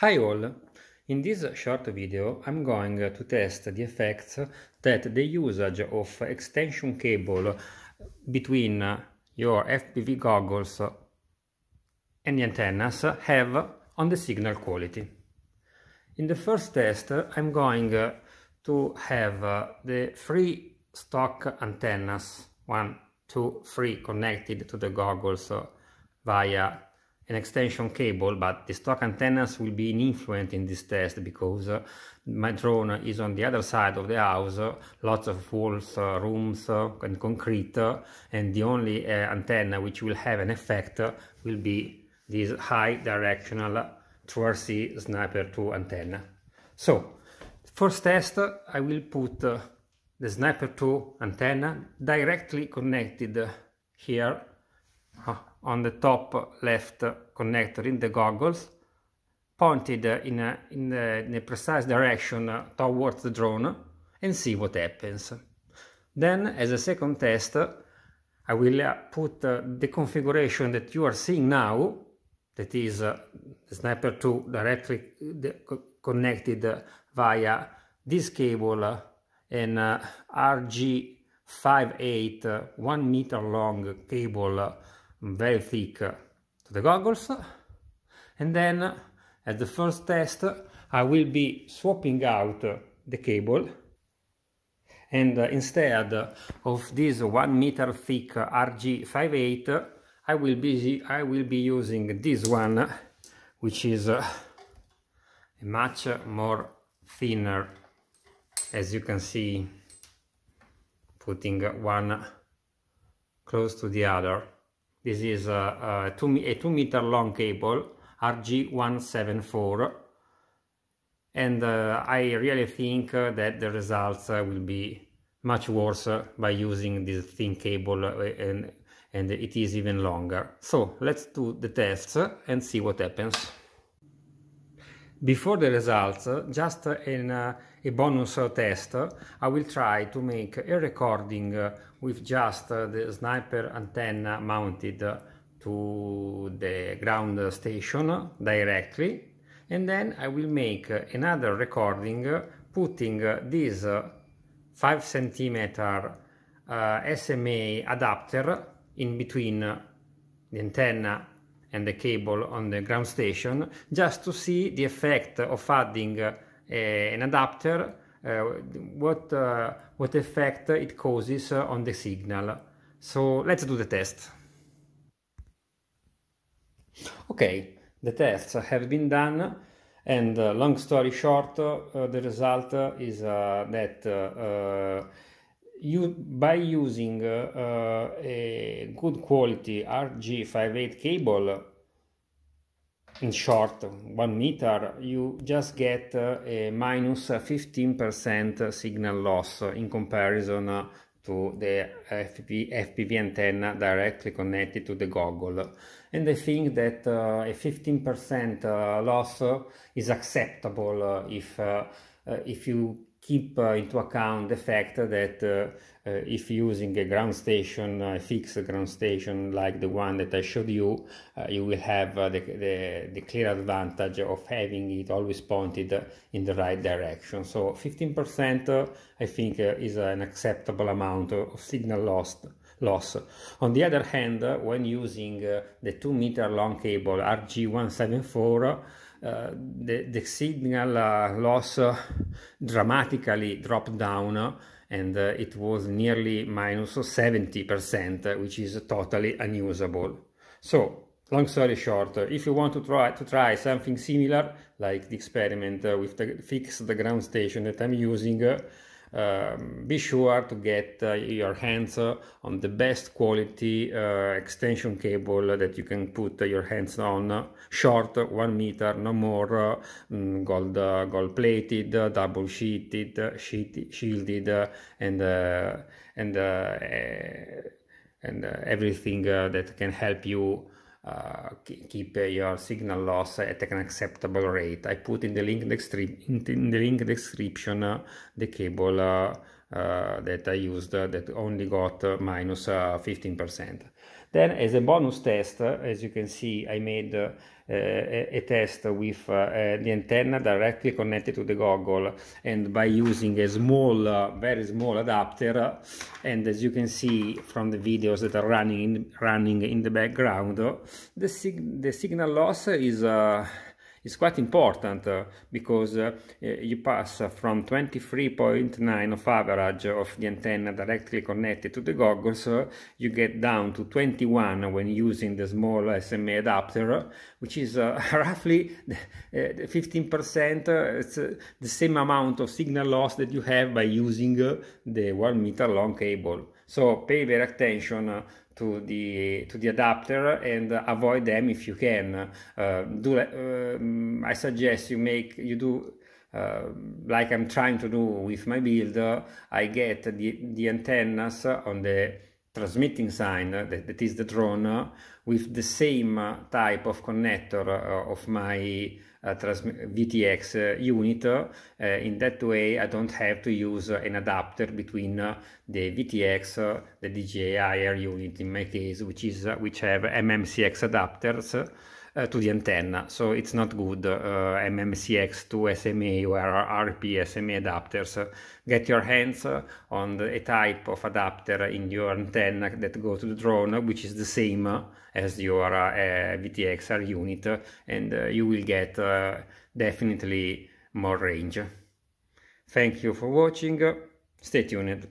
Hi all! In this short video I'm going to test the effects that the usage of extension cable between your FPV goggles and the antennas have on the signal quality. In the first test I'm going to have the three stock antennas, one, two, three, connected to the goggles via an extension cable, but the stock antennas will be influent in this test because uh, my drone is on the other side of the house, uh, lots of walls, uh, rooms uh, and concrete, uh, and the only uh, antenna which will have an effect will be this high directional TrueRC Sniper 2 antenna. So, first test I will put the Sniper 2 antenna directly connected here on the top left connector in the goggles pointed in a, in a, in a precise direction towards the drone and see what happens. Then as a second test I will put the configuration that you are seeing now that is uh, Sniper 2 directly connected via this cable and uh, RG58 1 meter long cable very thick uh, to the goggles. And then uh, as the first test I will be swapping out uh, the cable. And instead of this 1 meter thick RG58 I will be I will be using this one which is a much more thinner as you can see putting one close to the other this is a, a, two, a 2 meter long cable, RG174. And uh, I really think uh, that the results uh, will be much worse by using this thin cable uh, and, and it is even longer. So let's do the tests and see what happens. Before the results, just in uh, a bonus test, I will try to make a recording with just the sniper antenna mounted to the ground station directly. And then I will make another recording putting this 5 centimeter uh, SMA adapter in between the antenna and the cable on the ground station just to see the effect of adding uh, an adapter uh, what, uh, what effect it causes on the signal. So let's do the test. Okay, the tests have been done and long story short, the result is that you, by using a good quality RG58 cable in short one meter you just get a minus 15% signal loss in comparison to the FPV, FPV antenna directly connected to the goggle. And I think that uh, a 15% uh, loss is acceptable uh, if if you keep uh, into account the fact that uh, uh, if using a ground station, a fixed ground station like the one that I showed you, you will have the, the, the, clear advantage of having it always pointed in the right direction. So 15% I think is an acceptable amount of signal lost loss. On the other hand, when using the 2 meter long cable RG174, uh, the, the signal uh, loss dramatically dropped down and uh, it was nearly minus 70%, which is totally unusable. So, long story short, if you want to try to try something similar, like the experiment with the fixed ground station that I'm using, um, be sure to get uh, your hands uh, on the best quality uh, extension cable that you can put your hands on. Short one meter no more mm, gold gold plated double sheeted sheet, shielded and and and everything that can help you uh, keep your signal loss at an acceptable rate. I put in the link, in the link description uh, the cable uh, that I used that only got minus 15%. Then as a bonus test, as you can see, I made uh, a, a, test with uh, the antenna directly connected to the goggle and by using a small, uh, very small adapter. And as you can see from the videos that are running in, running in the background, the, sig the signal loss is is quite important uh, because uh, you pass from 23.9 of average of the antenna directly connected to the goggles, uh, you get down to 21 when using the small SMA adapter, which is uh, roughly 15%, uh, it's the same amount of signal loss that you have by using the 1 meter long cable. So pay very attention to the to the adapter and avoid them if you can. Uh, do uh, I suggest you make you do uh, like I'm trying to do with my build. I get the the antennas on the transmitting sign that, that is the drone with the same type of connector of my VTX uh, unit. Uh, in that way, I don't have to use an adapter between uh, the VTX, the DJI Air unit in my case, which is which have MMCX adapters uh, to the antenna. So it's not good uh, MMCX to SMA or RP SMA adapters. Get your hands on the, a type of adapter in your antenna that goes to the drone, which is the same as your uh, VTXR unit, and uh, you will get uh, definitely more range. Thank you for watching. Stay tuned.